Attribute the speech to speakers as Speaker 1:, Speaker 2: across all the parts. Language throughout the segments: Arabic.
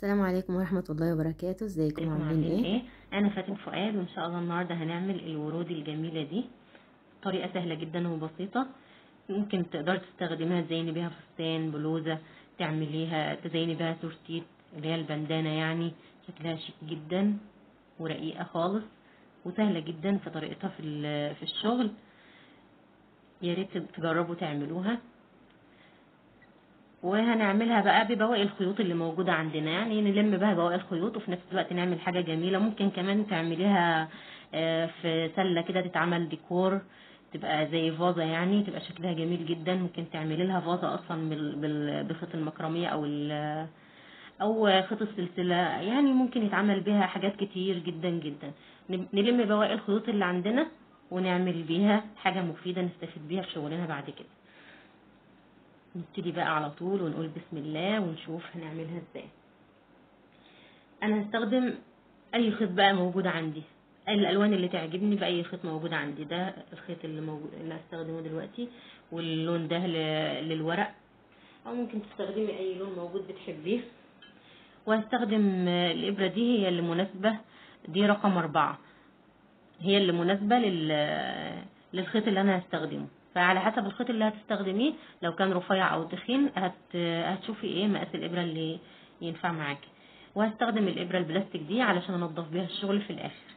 Speaker 1: السلام عليكم ورحمة الله وبركاته. ازيكم؟ عاملين إيه؟
Speaker 2: إيه؟ أنا فاتن فؤاد وان شاء الله النهارده هنعمل الورود الجميلة دي. طريقة سهلة جدا وبسيطة. ممكن تقدري تستخدميها تزيني بيها فستان بلوزة تعمليها تزيني بيها سورتيت اللي هي البندانة يعني. شكلها شيك جدا ورقيقة خالص وسهلة جدا في طريقتها في ال- في الشغل. يا ريت تجربوا تعملوها. وهنعملها بقى ببواقي الخيوط اللي موجودة عندنا. يعني نلم بها بواقي الخيوط وفي نفس الوقت نعمل حاجة جميلة. ممكن كمان تعمليها آه، في سلة كده تتعمل ديكور تبقى زي فازة يعني تبقى شكلها جميل جدا. ممكن تعملي لها فازة أصلا بخيط المكرمية أو أو خيط السلسلة. يعني ممكن يتعمل بيها حاجات كتير جدا جدا. نلم بواقي الخيوط اللي عندنا ونعمل بيها حاجة مفيدة نستفيد بيها في شغلنا بعد كده. نبتدي بقى على طول ونقول بسم الله ونشوف هنعملها إزاي. أنا هستخدم أي خيط بقى موجود عندي. الألوان اللي تعجبني باي خيط موجود عندي. ده الخيط اللي موجود اللي هستخدمه دلوقتي واللون ده للورق. أو ممكن تستخدمي أي لون موجود بتحبيه. وهستخدم الإبرة دي هي اللي مناسبة. دي رقم أربعة. هي اللي مناسبة لل... للخيط اللي أنا هستخدمه. فعلى حسب الخيط اللي هتستخدميه لو كان رفيع أو تخين هت... هتشوفي إيه مقاس الإبرة اللي ينفع معاكي. وهستخدم الإبرة البلاستيك دي علشان أنضف بيها الشغل في الآخر.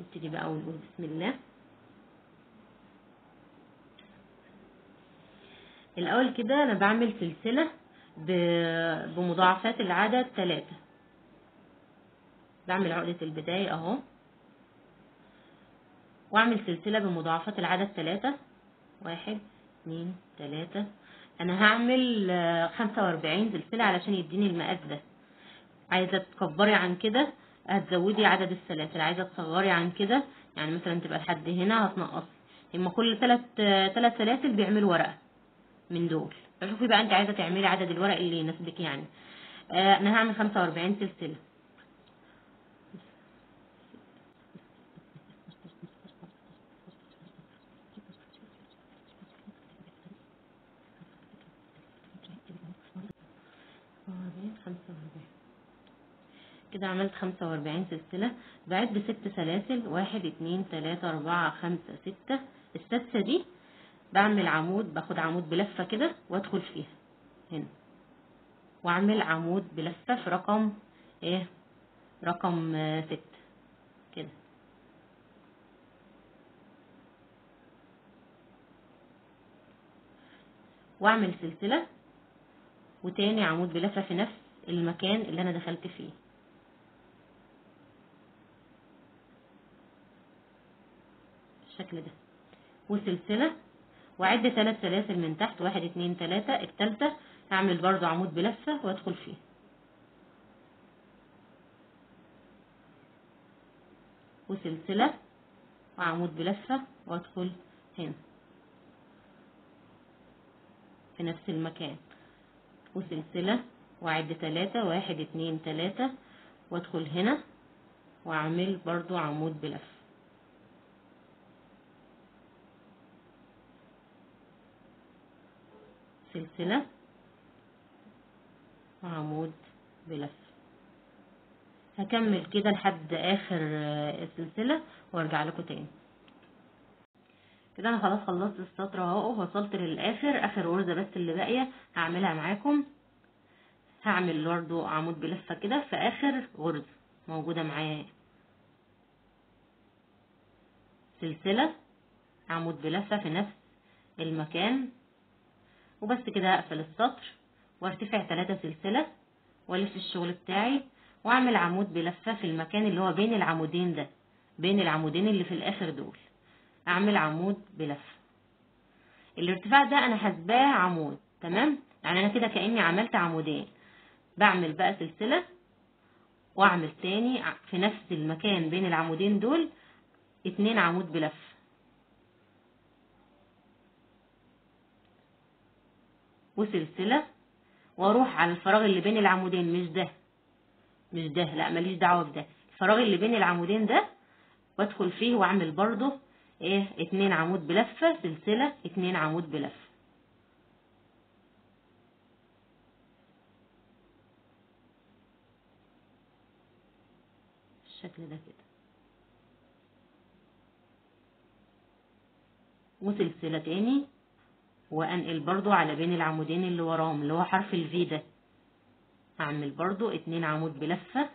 Speaker 2: نبتدي بقى ونقول بسم الله. الأول كده أنا بعمل سلسلة ب... بمضاعفات العدد ثلاثة بعمل عقدة البداية أهو. وأعمل سلسلة بمضاعفات العدد ثلاثة واحد اتنين تلاتة. أنا هعمل آه، خمسة وأربعين سلسلة علشان يديني المقاس ده. عايزة تكبري عن كده هتزودي عدد السلاسل. عايزة تصغري عن كده يعني مثلا تبقى لحد هنا هتنقصي. هما كل تلات آه، تلات سلاسل بيعملوا ورقة من دول. فشوفي بقى انت عايزة تعملي عدد الورق اللي يناسبك يعني. آه، أنا هعمل خمسة وأربعين سلسلة وبعدين خمسة وأربعين. كده عملت خمسة وأربعين سلسلة. بعد ست سلاسل واحد اتنين تلاتة أربعة خمسة ستة. السادسة دي بعمل عمود باخد عمود بلفة كده وادخل فيها. هنا. واعمل عمود بلفة في رقم إيه؟ رقم ستة. كده. واعمل سلسلة. وتاني عمود بلفة في نفس المكان اللي أنا دخلت فيه. بالشكل ده. وسلسلة وعد ثلاث سلاسل من تحت واحد اتنين تلاتة التالتة هعمل برضو عمود بلفة وأدخل فيه. وسلسلة وعمود بلفة وأدخل هنا. في نفس المكان. وسلسلة وأعد تلاتة واحد اتنين تلاتة. وادخل هنا. وأعمل برضو عمود بلف. سلسلة. وعمود بلف. هكمل كده لحد آخر السلسلة وأرجع لكم تاني. كده أنا خلاص خلصت السطر أهو. وصلت للآخر آخر غرزة بس اللي باقية هعملها معاكم. هعمل برضو عمود بلفة كده في آخر غرزة موجودة معايا. سلسلة عمود بلفة في نفس المكان. وبس كده هقفل السطر وارتفع ثلاثة سلسلة والف الشغل بتاعي واعمل عمود بلفة في المكان اللي هو بين العمودين ده بين العمودين اللي في الآخر دول. أعمل عمود بلفة الارتفاع ده أنا حاسباه عمود تمام؟ يعني أنا كده كأني عملت عمودين. بعمل بقى سلسلة وأعمل تاني في نفس المكان بين العمودين دول اتنين عمود بلفة وسلسلة وأروح على الفراغ اللي بين العمودين مش ده مش ده لا ماليش دعوة بده. الفراغ اللي بين العمودين ده وادخل فيه وأعمل برضه إيه اتنين عمود بلفة سلسلة اتنين عمود بلفة بالشكل ده كده. وسلسلة تاني وأنقل برضو على بين العمودين اللي وراهم اللي هو حرف الفي ده. هعمل برضو اتنين عمود بلفة.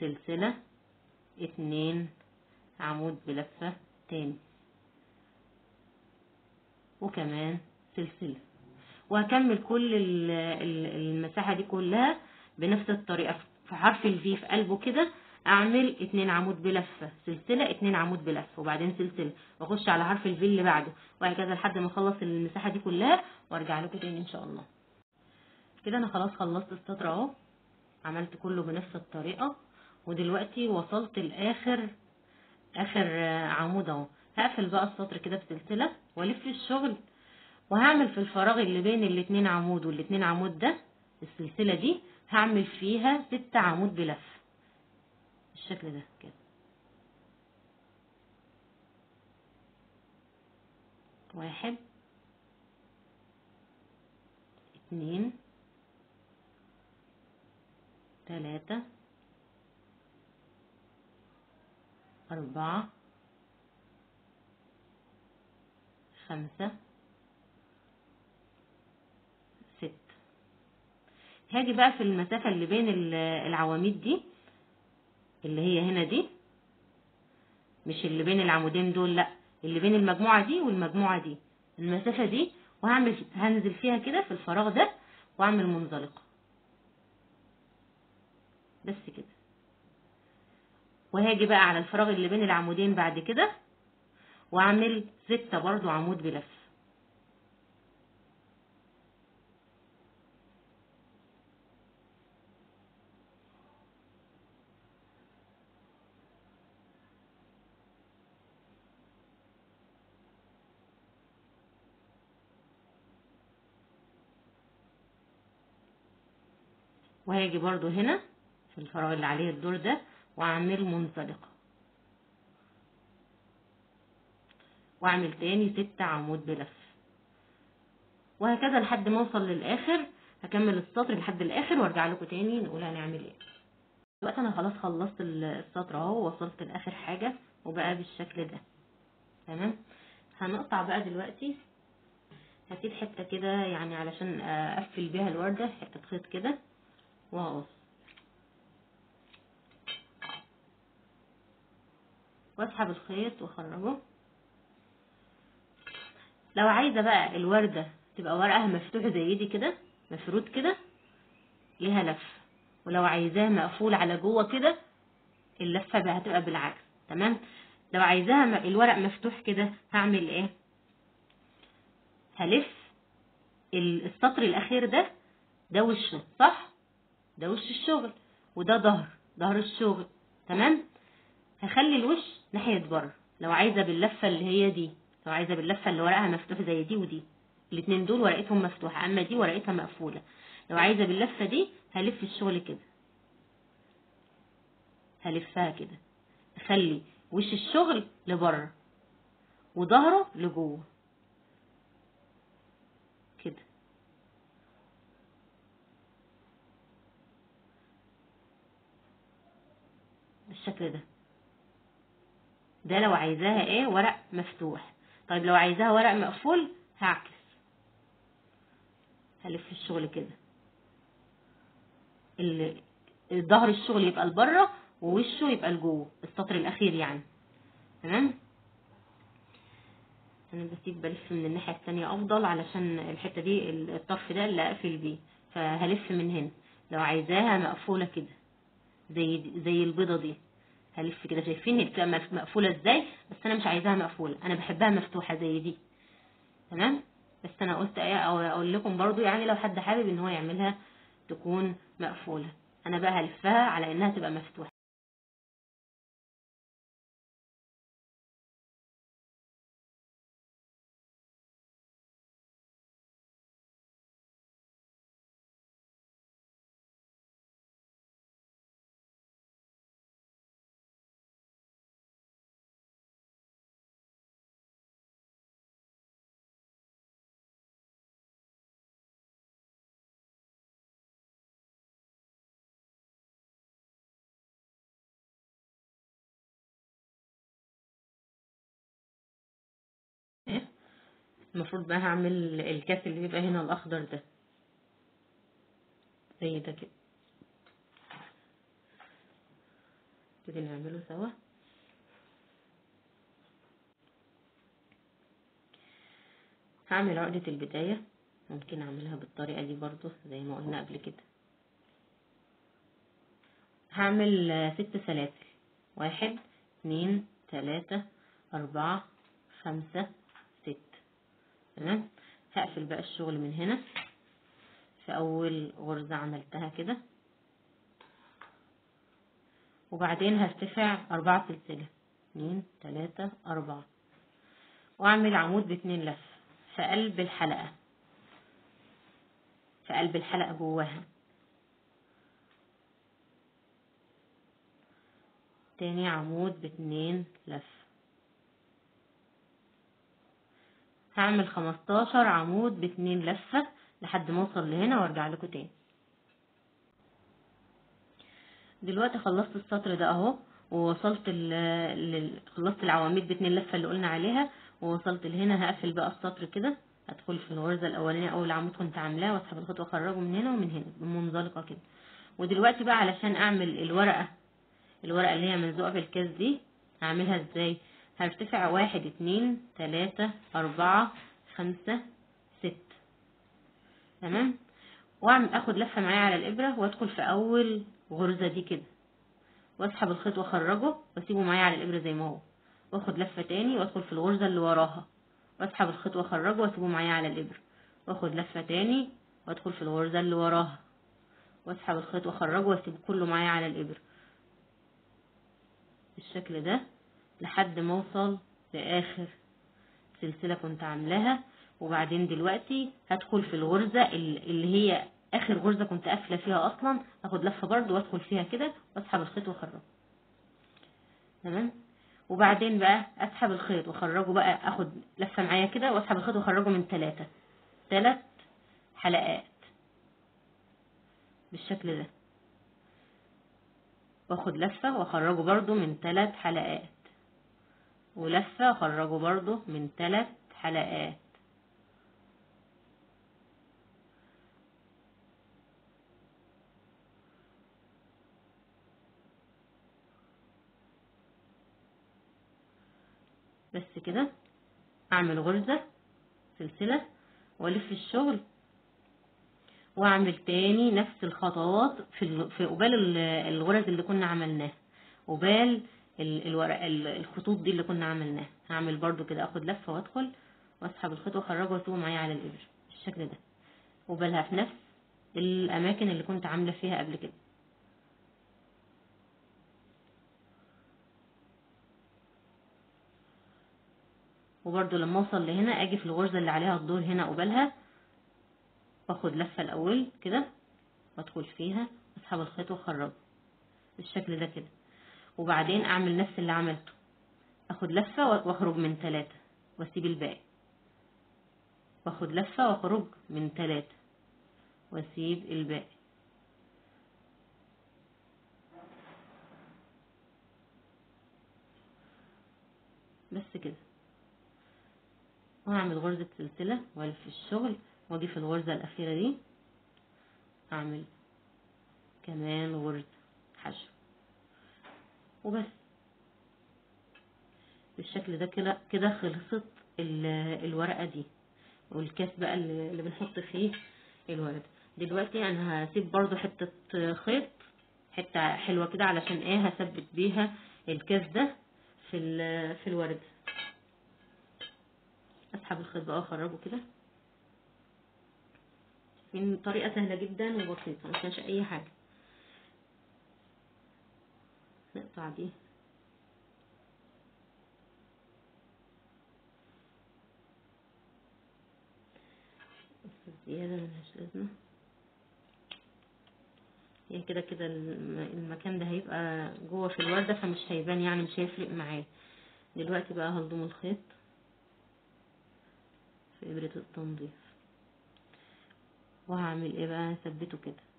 Speaker 2: سلسلة اتنين عمود بلفة تاني. وكمان سلسلة. وهكمل كل ال- ال- المساحة دي كلها بنفس الطريقة. في حرف الفي في قلبه كده أعمل اتنين عمود بلفة سلسلة اتنين عمود بلفة وبعدين سلسلة. وأخش على حرف الفي اللي بعده. وهكذا لحد ما أخلص المساحة دي كلها وأرجع لكم تاني إن شاء الله. كده أنا خلاص خلصت السطر أهو. عملت كله بنفس الطريقة. ودلوقتي وصلت لآخر آخر عمود أهو. هقفل بقى السطر كده بسلسلة وألف الشغل وهعمل في الفراغ اللي بين الاتنين عمود والاتنين عمود ده السلسلة دي هعمل فيها ست عمود بلف. بالشكل ده كده. واحد اتنين تلاتة أربعة خمسة ست هاجي بقى في المسافة اللي بين ال- العواميد دي اللي هي هنا دي. مش اللي بين العمودين دول لأ اللي بين المجموعة دي والمجموعة دي. المسافة دي وهعمل هنزل فيها كده في الفراغ ده وأعمل منزلقة بس كده. وهاجي بقى على الفراغ اللي بين العمودين بعد كده وأعمل ستة برضو عمود بلف. وهاجي برضو هنا في الفراغ اللي عليه الدور ده وأعمل منزلقة وأعمل تاني ستة عمود بلف. وهكذا لحد ما أوصل للآخر هكمل السطر لحد الآخر وأرجع لكم تاني نقول هنعمل إيه. دلوقتي أنا خلاص خلصت السطر أهو وصلت لآخر حاجة وبقى بالشكل ده. تمام؟ هنقطع بقى دلوقتي. هسيب حتة كده يعني علشان أقفل بيها الوردة حتة خيط كده. وهقص واسحب الخيط واخرجه لو عايزة بقى الوردة تبقى ورقها مفتوح زي دي كده مفرود كده ليها لف. ولو عايزاها مقفول على جوه كده اللفة بقى هتبقى بالعكس. تمام؟ لو عايزاها الورق مفتوح كده هعمل إيه؟ هلف ال- السطر الأخير ده ده وشه صح؟ ده وش الشغل وده ظهر ظهر الشغل تمام؟ هخلي الوش ناحية بره لو عايزة باللفة اللي هي دي لو عايزة باللفة اللي ورقها مفتوح زي دي ودي الاتنين دول ورقتهم مفتوحة أما دي ورقتها مقفولة لو عايزة باللفة دي هلف الشغل كده هلفها كده اخلي وش الشغل لبره وظهره لجوه كده بالشكل ده. ده لو عايزاها إيه؟ ورق مفتوح. طيب لو عايزاها ورق مقفول هعكس. هلف الشغل كده. ظهر الشغل يبقى لبره ووشه يبقى لجوه السطر الأخير يعني. تمام؟ أنا بسيب بلف من الناحية التانية أفضل علشان الحتة دي الطرف ده اللي أقفل بيه. فهلف من هنا. لو عايزاها مقفولة كده. زي زي البيضة دي. هلف كده شايفين هي بتبقى مقفولة إزاي؟ بس أنا مش عايزاها مقفولة. أنا بحبها مفتوحة زي دي. تمام؟ بس أنا قلت أو أقول لكم برضو يعني لو حد حابب إن هو يعملها تكون مقفولة. أنا بقى هلفها على إنها تبقى مفتوحة. المفروض بقى هعمل الكاس اللي بيبقى هنا الأخضر ده. زي ده كده. نبتدي نعمله سوا. هعمل عقدة البداية. ممكن أعملها بالطريقة دي برضو زي ما قلنا قبل كده. هعمل ست سلاسل. واحد اتنين تلاتة أربعة خمسة تمام؟ هقفل بقى الشغل من هنا. في أول غرزة عملتها كده. وبعدين هرتفع أربعة سلسلة اتنين تلاتة أربعة. وأعمل عمود باتنين لف في قلب الحلقة. في قلب الحلقة جواها. تاني عمود باتنين لف. هعمل خمستاشر عمود باتنين لفة لحد ما اوصل لهنا وارجع لكم تاني. دلوقتي خلصت السطر ده اهو ووصلت ال خلصت العواميد باتنين لفة اللي قلنا عليها ووصلت لهنا هقفل بقى السطر كده هدخل في الغرزة الأولانية أول عمود كنت عاملاه واسحب الخيط واخرجه من هنا ومن هنا بمنزلقة كده. ودلوقتي بقى علشان أعمل الورقة الورقة اللي هي ملزوقة في الكاس دي هعملها إزاي؟ هرتفع واحد اتنين تلاتة أربعة خمسة ست تمام؟ وأعمل آخد لفة معايا على الإبرة وأدخل في أول غرزة دي كده. وأسحب الخيط وأخرجه وأسيبه معايا على الإبرة زي ما هو. وآخد لفة تاني وأدخل في الغرزة اللي وراها. وأسحب الخيط وأخرجه وأسيبه معايا على الإبرة. وآخد لفة تاني وأدخل في الغرزة اللي وراها. وأسحب الخيط وأخرجه وأسيبه كله معايا على الإبرة. بالشكل ده لحد ما أوصل لآخر سلسلة كنت عاملاها. وبعدين دلوقتي هدخل في الغرزة ال- اللي هي آخر غرزة كنت قافلة فيها أصلا. آخد لفة برضو وأدخل فيها كده وأسحب الخيط وأخرجه. تمام؟ وبعدين بقى أسحب الخيط وأخرجه بقى آخد لفة معايا كده وأسحب الخيط وأخرجه من ثلاثة ثلاث حلقات بالشكل ده. وأخد لفة وأخرجه برضو من ثلاث حلقات. ولفة اخرجه برضو من ثلاث حلقات. بس كده أعمل غرزة سلسلة وألف الشغل وأعمل تاني نفس الخطوات في ال- في قبال ال- الغرز اللي كنا عملناها. قبال ال- الورق ال- الخطوط دي اللي كنا عملناها. هعمل برضو كده آخد لفة وأدخل وأسحب الخيط وأخرجه وأسيبه معايا على الابر بالشكل ده. قبالها في نفس الأماكن اللي كنت عاملة فيها قبل كده. وبرضو لما أوصل لهنا آجي في الغرزة اللي عليها الدور هنا قبالها باخد لفة الأول كده وأدخل فيها أسحب الخيط وأخرجه. بالشكل ده كده. وبعدين أعمل نفس اللي عملته. آخد لفة وأخرج من ثلاثة وأسيب الباقي. وأخد لفة وأخرج من ثلاثة وأسيب الباقي. بس كده. وهعمل غرزة سلسلة وألف الشغل. وأجي في الغرزة الأخيرة دي. أعمل كمان غرزة حشو. وبس. بالشكل ده كده كده خلصت ال- الورقة دي. والكاس بقى اللي بنحط فيه الورد دلوقتي أنا هسيب برضو حتة خيط حتة حلوة كده علشان إيه هثبت بيها الكاس ده في في الورد أسحب الخيط بقى وأخرجه كده. من طريقة سهلة جدا وبسيطة مفيهاش أي حاجة. نقطع دي زيادة ملهاش لازمة. هي كده كده الم- المكان ده هيبقى جوه في الوردة فمش هيبان يعني مش هيفرق معاه. دلوقتي بقى هلضم الخيط في إبرة التنظيف. وهعمل إيه بقى؟ هثبته كده.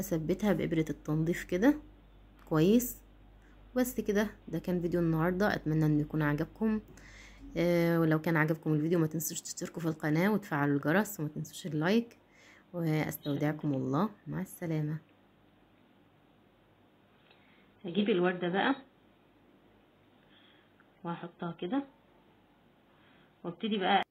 Speaker 1: أثبتها بإبرة التنظيف كده. كويس. بس كده ده كان فيديو النهاردة. أتمنى انه يكون عجبكم. آه ولو كان عجبكم الفيديو ما تنسوش تشتركوا في القناة وتفعلوا الجرس وما تنسوش اللايك. وأستودعكم الله. مع السلامة.
Speaker 2: هجيب الوردة بقى وهحطها كده. وأبتدي بقى